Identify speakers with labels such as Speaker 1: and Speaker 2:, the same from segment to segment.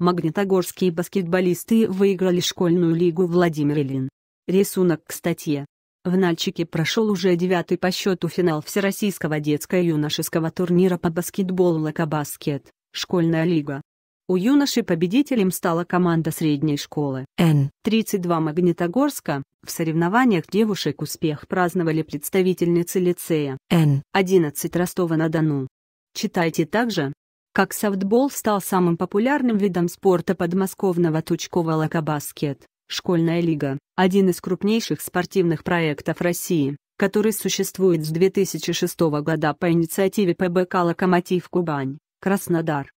Speaker 1: Магнитогорские баскетболисты выиграли школьную лигу Владимир Ильин. Рисунок к статье. В Нальчике прошел уже девятый по счету финал Всероссийского детско-юношеского турнира по баскетболу «Лакобаскет», школьная лига. У юношей победителем стала команда средней школы Н-32 Магнитогорска. В соревнованиях девушек успех праздновали представительницы лицея Н-11 Ростова-на-Дону. Читайте также как софтбол стал самым популярным видом спорта подмосковного Тучкова Лакобаскет, школьная лига, один из крупнейших спортивных проектов России, который существует с 2006 года по инициативе ПБК «Локомотив Кубань», Краснодар.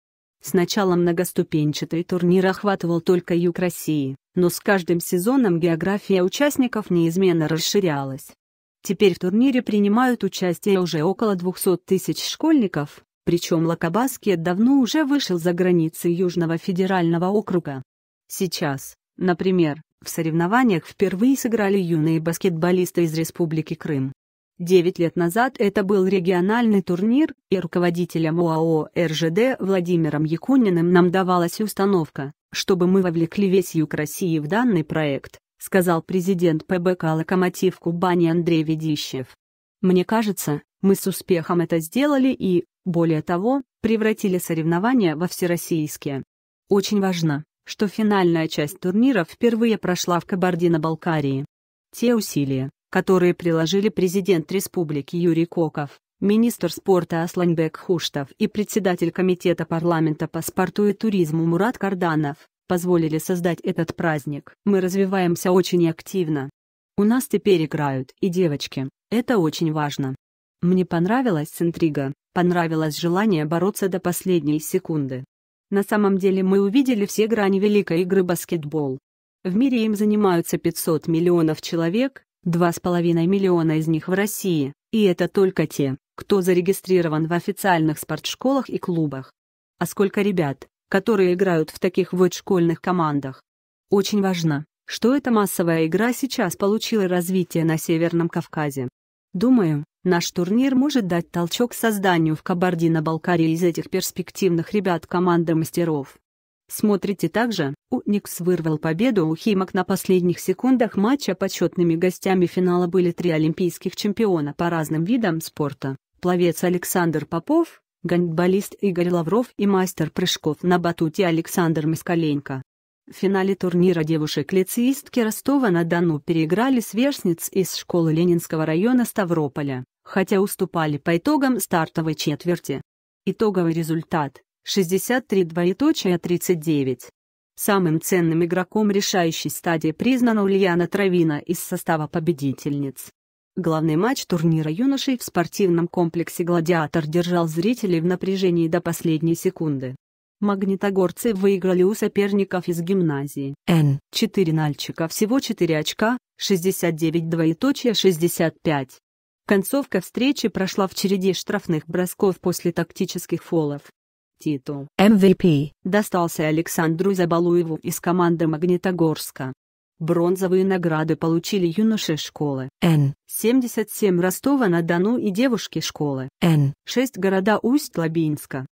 Speaker 1: Сначала многоступенчатый турнир охватывал только юг России, но с каждым сезоном география участников неизменно расширялась. Теперь в турнире принимают участие уже около 200 тысяч школьников, причем Лакобаскет давно уже вышел за границы Южного федерального округа. Сейчас, например, в соревнованиях впервые сыграли юные баскетболисты из Республики Крым. Девять лет назад это был региональный турнир, и руководителем ОАО РЖД Владимиром Якуниным нам давалась установка, чтобы мы вовлекли весь юг России в данный проект, сказал президент ПБК «Локомотив Кубани» Андрей Ведищев. Мне кажется, мы с успехом это сделали и, более того, превратили соревнования во всероссийские. Очень важно, что финальная часть турнира впервые прошла в Кабардино-Балкарии. Те усилия, которые приложили президент республики Юрий Коков, министр спорта Асланбек Хуштов и председатель комитета парламента по спорту и туризму Мурат Карданов, позволили создать этот праздник. Мы развиваемся очень активно. У нас теперь играют и девочки, это очень важно. Мне понравилась интрига, понравилось желание бороться до последней секунды. На самом деле мы увидели все грани великой игры баскетбол. В мире им занимаются 500 миллионов человек, 2,5 миллиона из них в России, и это только те, кто зарегистрирован в официальных спортшколах и клубах. А сколько ребят, которые играют в таких вот школьных командах. Очень важно, что эта массовая игра сейчас получила развитие на Северном Кавказе. Думаю, Наш турнир может дать толчок созданию в Кабардино-Балкарии из этих перспективных ребят команды мастеров. Смотрите также, Уникс вырвал победу у Химок на последних секундах матча почетными гостями финала были три олимпийских чемпиона по разным видам спорта, пловец Александр Попов, гандболист Игорь Лавров и мастер прыжков на батуте Александр Москаленко. В финале турнира девушек-лицеистки Ростова-на-Дону переиграли сверстниц из школы Ленинского района Ставрополя хотя уступали по итогам стартовой четверти. Итоговый результат – 63 двоеточие 39. Самым ценным игроком решающей стадии признана Ульяна Травина из состава победительниц. Главный матч турнира юношей в спортивном комплексе «Гладиатор» держал зрителей в напряжении до последней секунды. Магнитогорцы выиграли у соперников из гимназии. Н. 4 Нальчика всего 4 очка, 69 двоеточие 65. Концовка встречи прошла в череде штрафных бросков после тактических фолов. Титул MVP достался Александру Забалуеву из команды Магнитогорска. Бронзовые награды получили юноши школы Н-77 Ростова-на-Дону и девушки школы Н-6 города Усть-Лабинска.